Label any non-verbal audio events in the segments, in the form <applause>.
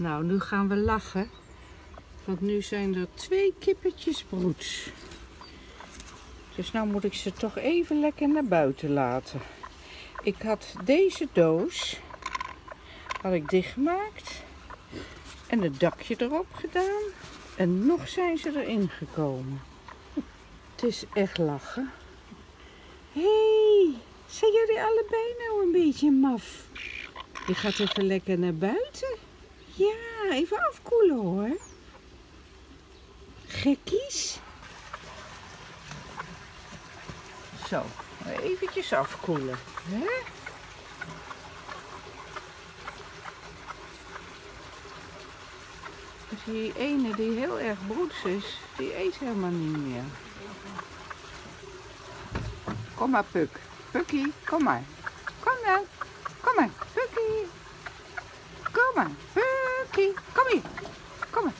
Nou, nu gaan we lachen. Want nu zijn er twee kippetjes broeds. Dus nou moet ik ze toch even lekker naar buiten laten. Ik had deze doos had ik dichtgemaakt. En het dakje erop gedaan. En nog zijn ze erin gekomen. Het is echt lachen. Hé, hey, zijn jullie allebei nou een beetje maf? Je gaat even lekker naar buiten. Ja, even afkoelen hoor. Gekkies. Zo, eventjes afkoelen. Hè? Dus die ene die heel erg broeds is, die eet helemaal niet meer. Kom maar, Puk. Pukkie, kom maar. Kom nou. Kom maar, Pukkie. Kom maar, Kom hier. Kom maar.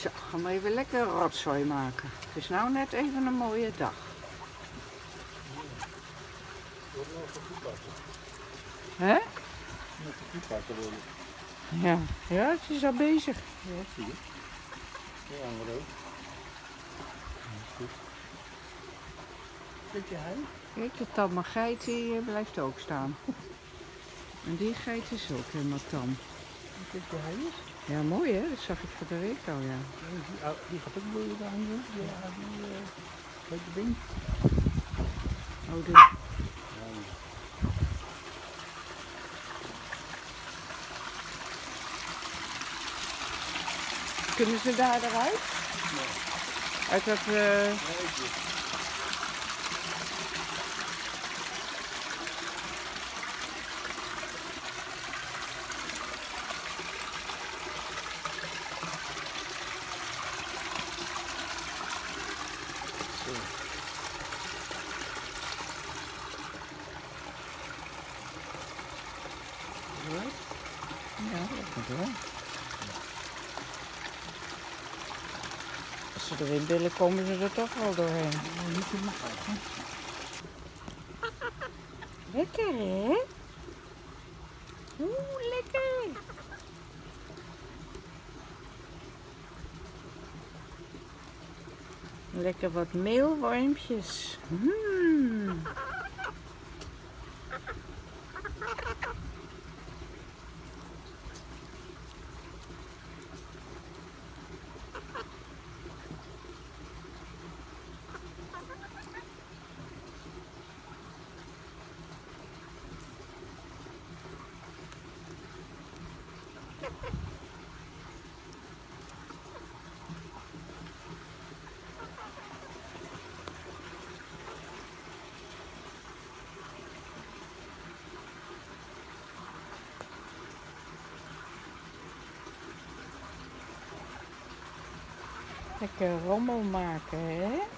Zo, gaan we even lekker rotzooi maken. Het is nou net even een mooie dag. Hè? Met de voetpakken worden. Ja, ja, het is al bezig. Ja, zie je. Ja, maar ook. Hij? Kijk, de tamme geit die eh, blijft ook staan. En die geit is ook helemaal tam. Vind je hij is? Ja, mooi hè? Dat zag ik van de week al, ja. Die, ah, die gaat ook moeilijk aan doen. Ja, die, uh, ding? Oh, de... Ja, Kunnen ze daar eruit? Uit dat... eh, Als ze erin willen, komen ze er toch wel doorheen. niet. <laughs> Lekker, hè? Oeh, lekker. Lekker wat meelwormpjes. Mm. Lekker rommel maken, hè?